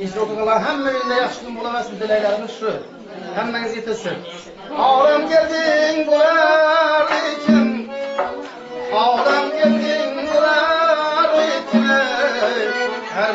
İşte oturanlar hemmeninde yakışıklı bulamazsın dileğlerimiz şu. Hemmeniz yetilsin. Ağlam geldin koyar iken. Ağlam geldin koyar iken. Her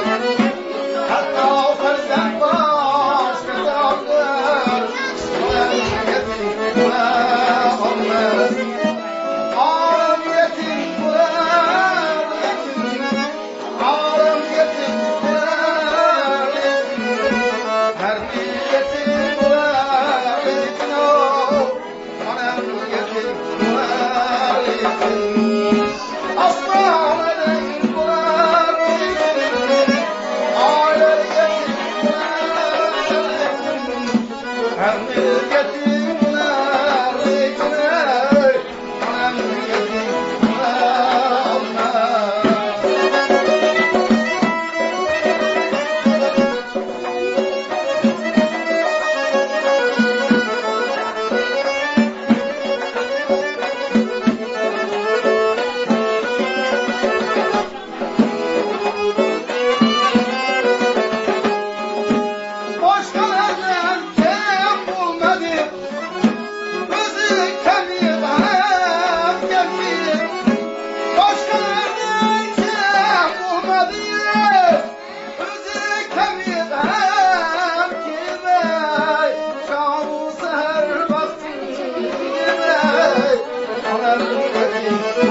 Hallelujah Thank you.